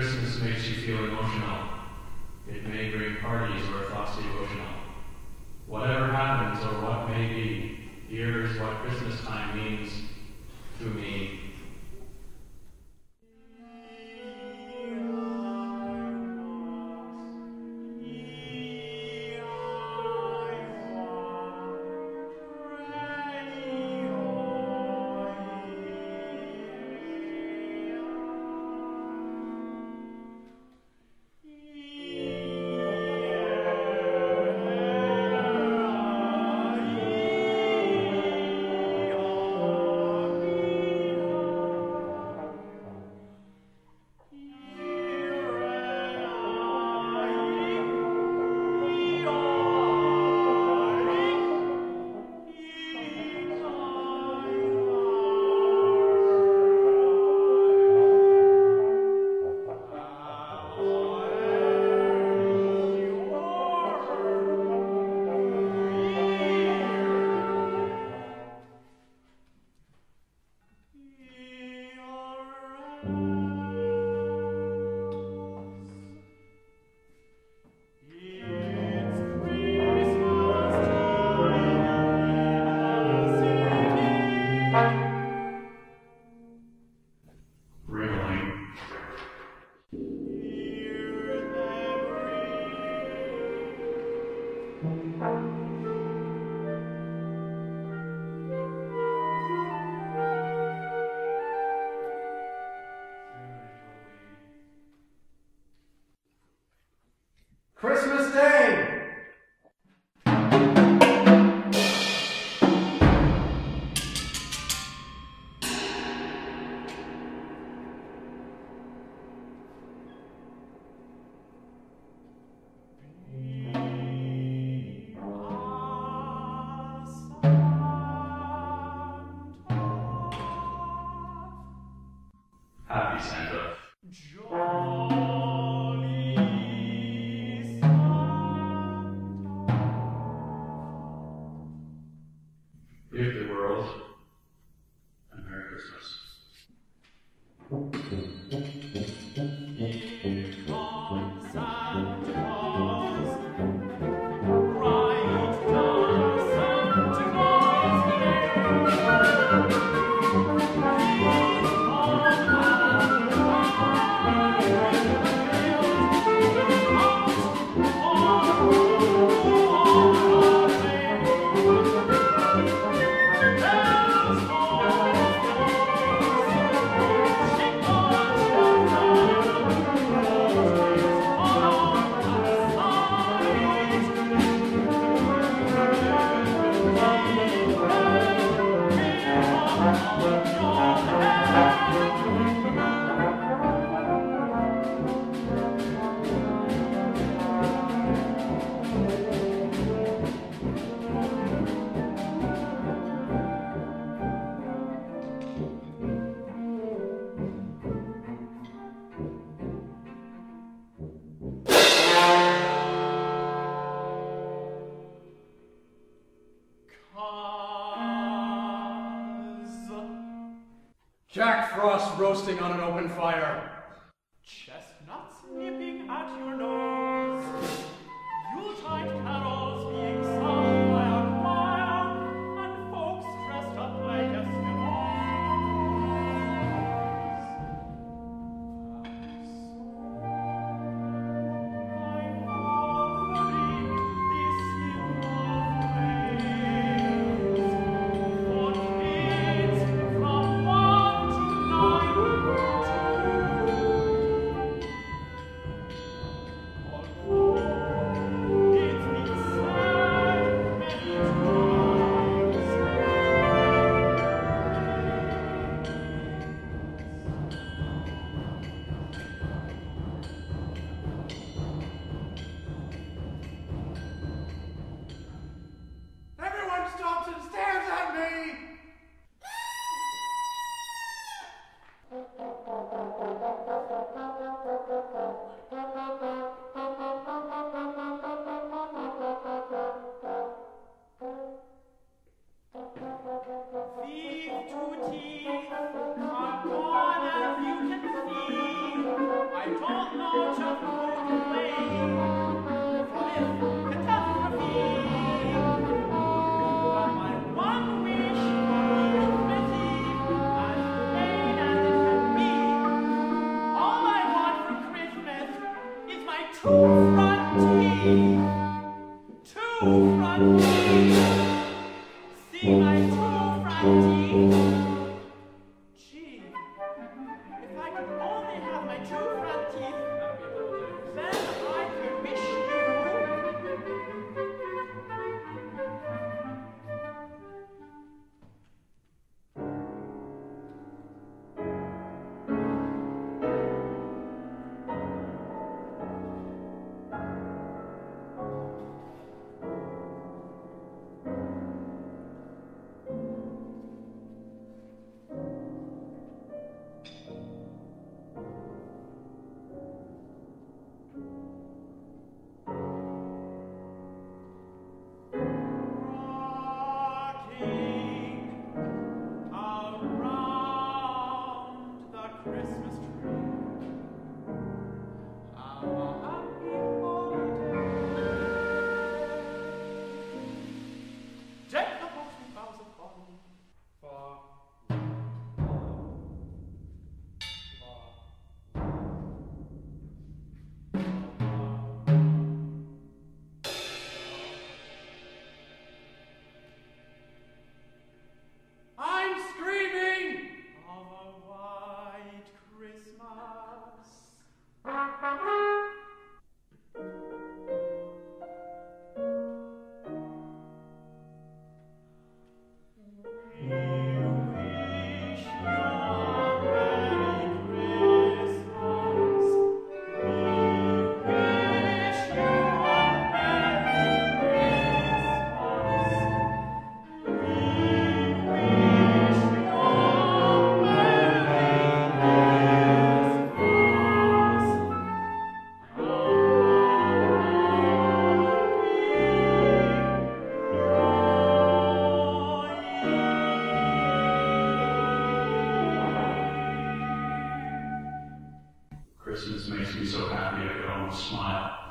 Christmas makes you feel emotional, it may bring parties or thoughts devotional. Whatever happens or what may be, here's what Christmas time means to me. Rimmling. Happy Frost roasting on an open fire. I could only my smile.